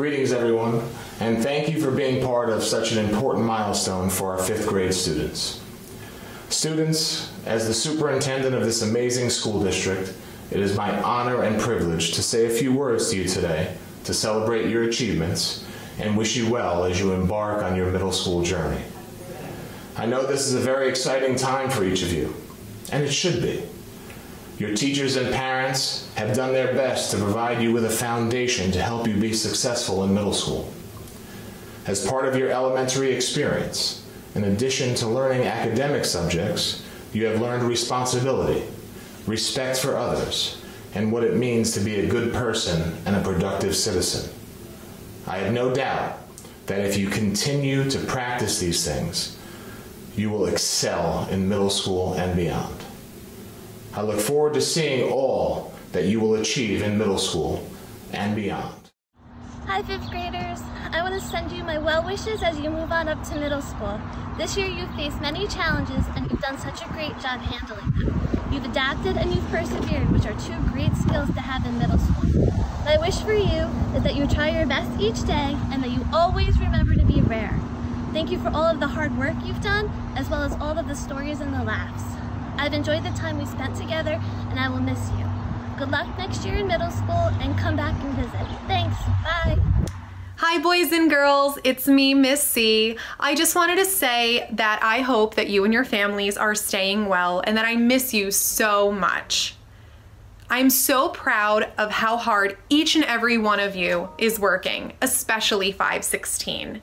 Greetings, everyone, and thank you for being part of such an important milestone for our fifth grade students. Students, as the superintendent of this amazing school district, it is my honor and privilege to say a few words to you today to celebrate your achievements and wish you well as you embark on your middle school journey. I know this is a very exciting time for each of you, and it should be. Your teachers and parents have done their best to provide you with a foundation to help you be successful in middle school. As part of your elementary experience, in addition to learning academic subjects, you have learned responsibility, respect for others, and what it means to be a good person and a productive citizen. I have no doubt that if you continue to practice these things, you will excel in middle school and beyond. I look forward to seeing all that you will achieve in middle school and beyond. Hi, fifth graders. I want to send you my well wishes as you move on up to middle school. This year you've faced many challenges and you've done such a great job handling them. You've adapted and you've persevered, which are two great skills to have in middle school. My wish for you is that you try your best each day and that you always remember to be rare. Thank you for all of the hard work you've done, as well as all of the stories and the laughs. I've enjoyed the time we spent together and I will miss you. Good luck next year in middle school and come back and visit. Thanks, bye. Hi boys and girls, it's me, Miss C. I just wanted to say that I hope that you and your families are staying well and that I miss you so much. I'm so proud of how hard each and every one of you is working, especially 516.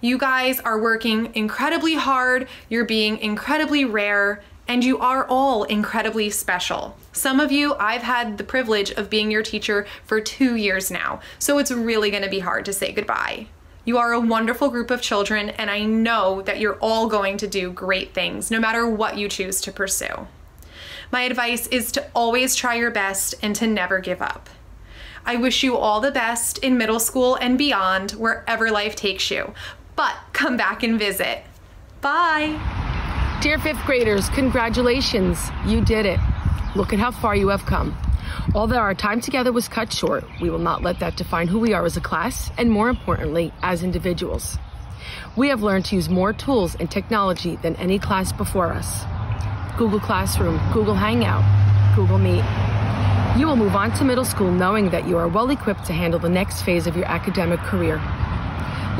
You guys are working incredibly hard, you're being incredibly rare, and you are all incredibly special. Some of you, I've had the privilege of being your teacher for two years now, so it's really gonna be hard to say goodbye. You are a wonderful group of children, and I know that you're all going to do great things, no matter what you choose to pursue. My advice is to always try your best and to never give up. I wish you all the best in middle school and beyond, wherever life takes you. But come back and visit. Bye. Dear fifth graders, congratulations. You did it. Look at how far you have come. Although our time together was cut short, we will not let that define who we are as a class and more importantly, as individuals. We have learned to use more tools and technology than any class before us. Google Classroom, Google Hangout, Google Meet. You will move on to middle school knowing that you are well equipped to handle the next phase of your academic career.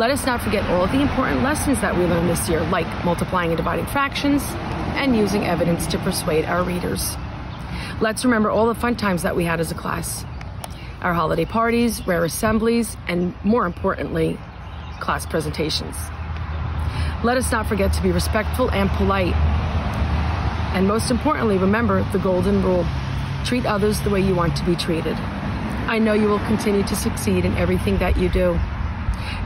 Let us not forget all of the important lessons that we learned this year, like multiplying and dividing fractions and using evidence to persuade our readers. Let's remember all the fun times that we had as a class. Our holiday parties, rare assemblies, and more importantly, class presentations. Let us not forget to be respectful and polite. And most importantly, remember the golden rule. Treat others the way you want to be treated. I know you will continue to succeed in everything that you do.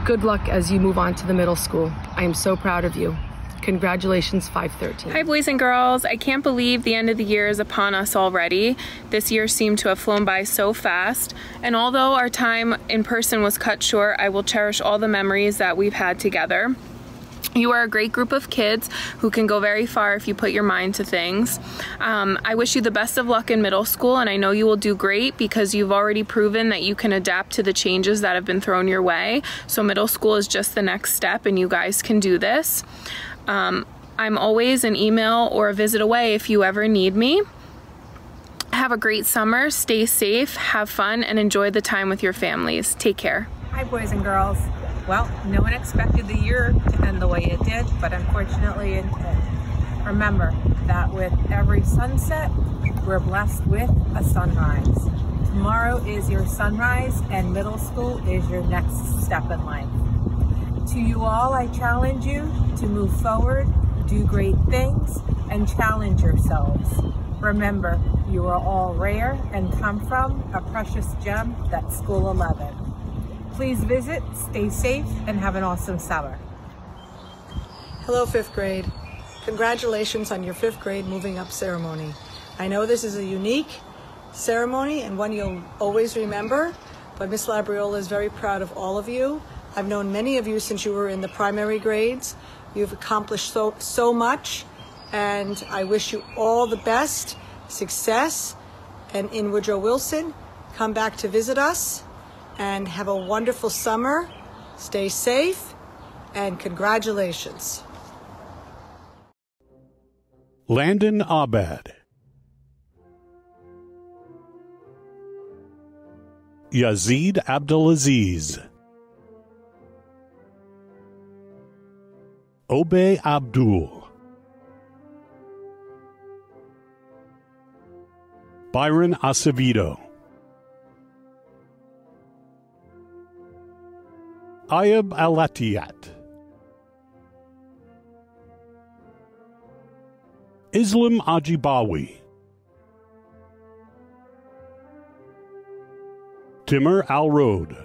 Good luck as you move on to the middle school. I am so proud of you. Congratulations, 513. Hi, boys and girls. I can't believe the end of the year is upon us already. This year seemed to have flown by so fast. And although our time in person was cut short, I will cherish all the memories that we've had together. You are a great group of kids who can go very far if you put your mind to things. Um, I wish you the best of luck in middle school, and I know you will do great because you've already proven that you can adapt to the changes that have been thrown your way. So, middle school is just the next step, and you guys can do this. Um, I'm always an email or a visit away if you ever need me. Have a great summer, stay safe, have fun, and enjoy the time with your families. Take care. Hi, boys and girls. Well, no one expected the year to end the way it did, but unfortunately it did. Remember that with every sunset, we're blessed with a sunrise. Tomorrow is your sunrise and middle school is your next step in life. To you all, I challenge you to move forward, do great things, and challenge yourselves. Remember, you are all rare and come from a precious gem that's School 11. Please visit, stay safe, and have an awesome summer. Hello, fifth grade. Congratulations on your fifth grade moving up ceremony. I know this is a unique ceremony and one you'll always remember, but Miss Labriola is very proud of all of you. I've known many of you since you were in the primary grades. You've accomplished so, so much, and I wish you all the best, success, and in Woodrow Wilson, come back to visit us and have a wonderful summer. Stay safe and congratulations. Landon Abad. Yazid Abdulaziz. Obey Abdul. Byron Acevedo. Ayub Alatiyat. Islam Ajibawi. Timur Al Road.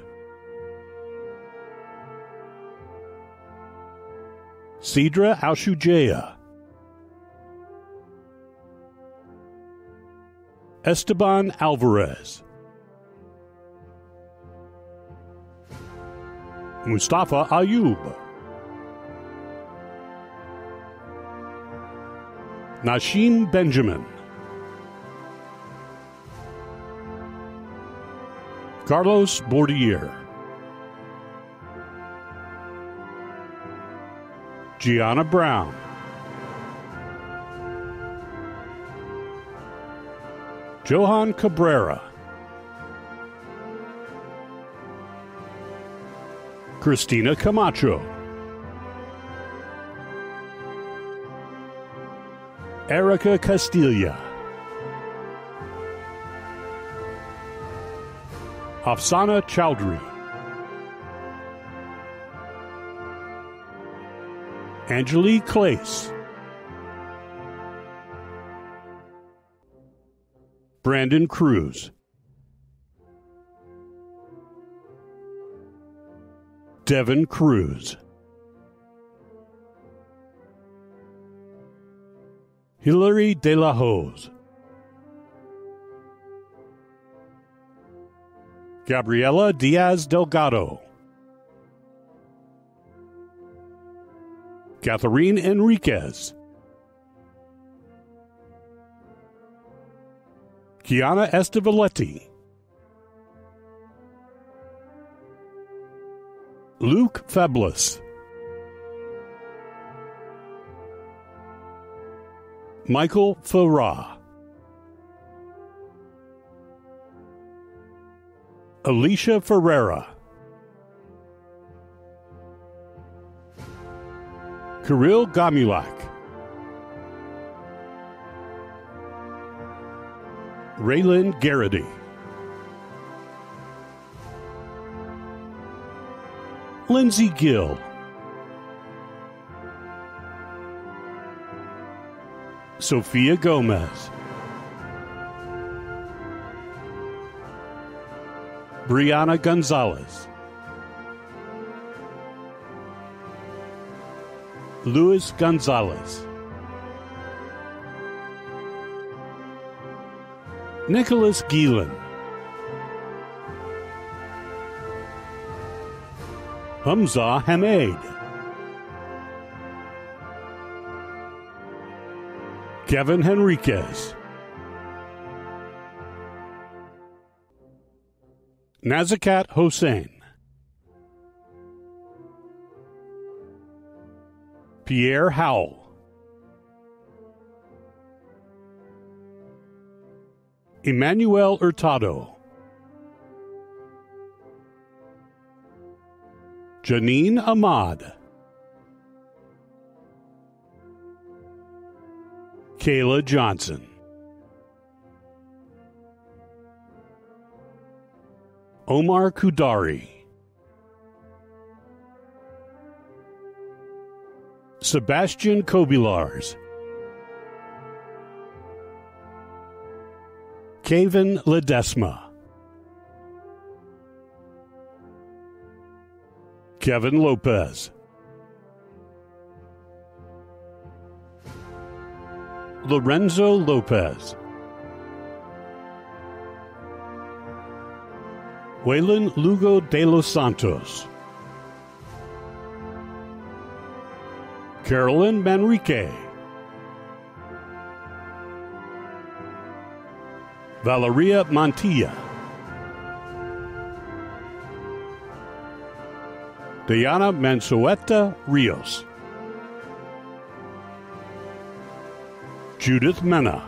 Sidra Al Shujaya. Esteban Alvarez. Mustafa Ayub. Nasheen Benjamin. Carlos Bordier. Gianna Brown. Johan Cabrera. Christina Camacho. Erica Castilla. Afsana Chowdhury. Angelique Clace. Brandon Cruz. Devin Cruz. Hilary De La Hoz. Gabriela Diaz Delgado. Catherine Enriquez. Kiana Estevaletti. Fabulous. Michael Farah. Alicia Ferreira. Kirill Gamulak. Raylan Garrity. Lindsay Gill. Sophia Gomez. Brianna Gonzalez. Luis Gonzalez. Nicholas Gielan. Hamza Hamed. Kevin Henriquez. Nazakat Hossein. Pierre Howell. Emmanuel Hurtado. Janine Ahmad. Kayla Johnson. Omar Kudari. Sebastian Kobilars. Kevin Ledesma. Kevin Lopez. Lorenzo Lopez. Waylon Lugo de los Santos. Carolyn Manrique. Valeria Montilla. Diana Mansueta Rios. Judith Mena.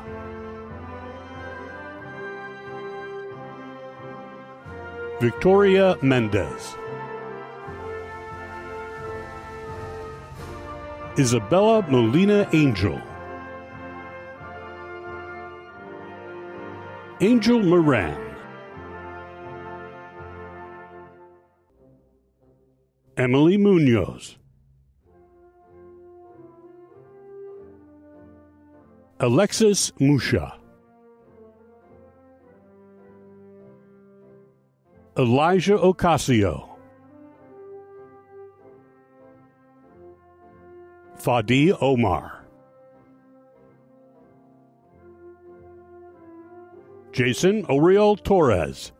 Victoria Mendez. Isabella Molina Angel. Angel Moran. Emily Munoz. Alexis Musha. Elijah Ocasio. Fadi Omar. Jason Oriol Torres.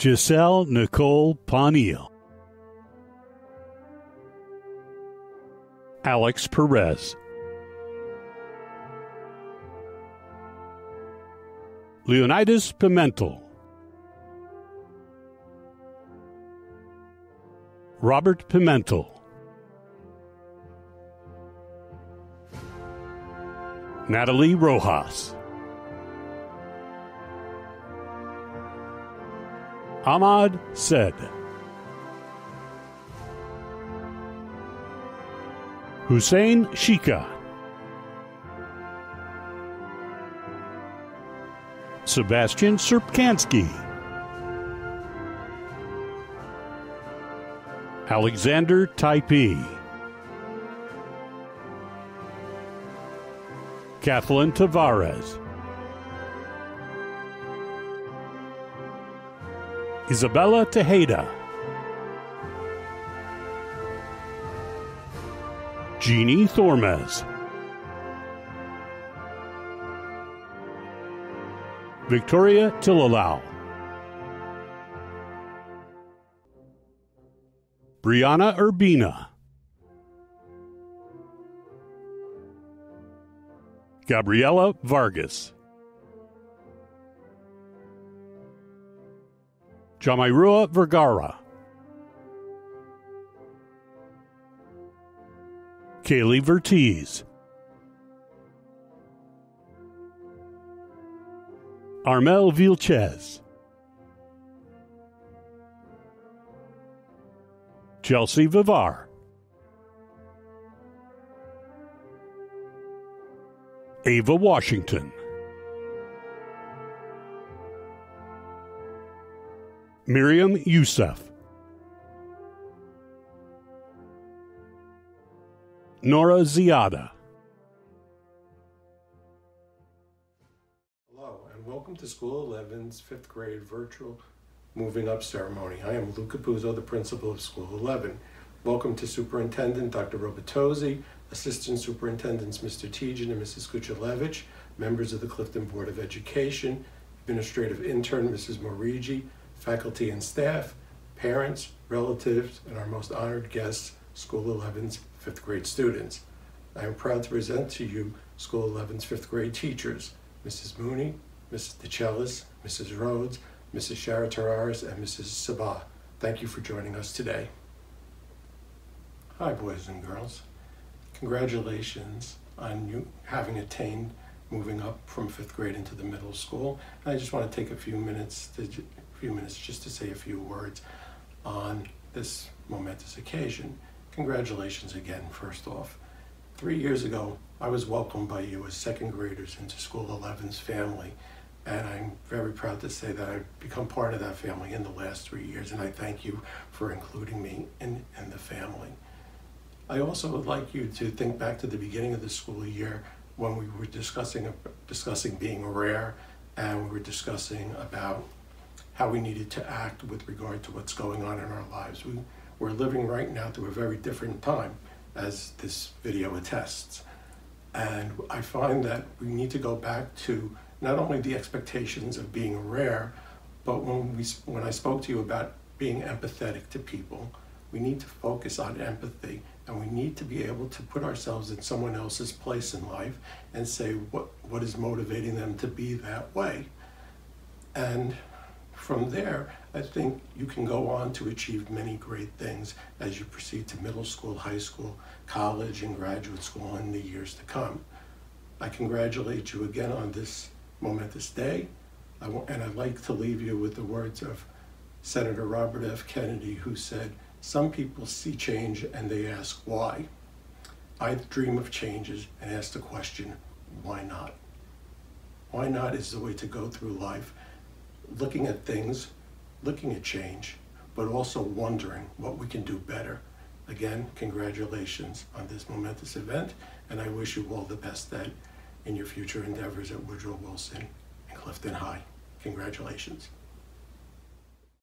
Giselle Nicole Ponil. Alex Perez. Leonidas Pimentel. Robert Pimentel. Natalie Rojas. Ahmad Said. Hussein Shika. Sebastian Serpkansky. Alexander Taipei. Kathleen Tavares. Isabella Tejeda. Jeannie Thormez. Victoria Tillalau. Brianna Urbina. Gabriela Vargas. Jamairua Vergara. Kaylee Vertiz. Armel Vilches. Chelsea Vivar. Ava Washington. Miriam Youssef. Nora Ziada. Hello, and welcome to School 11's fifth grade virtual moving up ceremony. I am Luca Puzzo, the principal of School 11. Welcome to Superintendent Dr. Robertozzi, Assistant Superintendents Mr. Tejan and Mrs. Kuchelevich, members of the Clifton Board of Education, Administrative Intern Mrs. Morigi, faculty and staff, parents, relatives, and our most honored guests, School 11's fifth grade students. I am proud to present to you School 11's fifth grade teachers, Mrs. Mooney, Mrs. DeCellis, Mrs. Rhodes, Mrs. Sharatararis, and Mrs. Sabah. Thank you for joining us today. Hi, boys and girls. Congratulations on you having attained moving up from fifth grade into the middle school. I just want to take a few minutes to few minutes just to say a few words on this momentous occasion. Congratulations again, first off. Three years ago, I was welcomed by you as second graders into School 11's family, and I'm very proud to say that I've become part of that family in the last three years, and I thank you for including me in, in the family. I also would like you to think back to the beginning of the school year when we were discussing discussing being rare, and we were discussing about how we needed to act with regard to what's going on in our lives. We, we're living right now through a very different time, as this video attests. And I find that we need to go back to not only the expectations of being rare, but when, we, when I spoke to you about being empathetic to people, we need to focus on empathy and we need to be able to put ourselves in someone else's place in life and say what, what is motivating them to be that way. And from there, I think you can go on to achieve many great things as you proceed to middle school, high school, college, and graduate school in the years to come. I congratulate you again on this momentous day, I and I'd like to leave you with the words of Senator Robert F. Kennedy, who said, Some people see change and they ask why. I dream of changes and ask the question, why not? Why not is the way to go through life, looking at things, looking at change, but also wondering what we can do better. Again, congratulations on this momentous event, and I wish you all the best that in your future endeavors at Woodrow Wilson and Clifton High. Congratulations.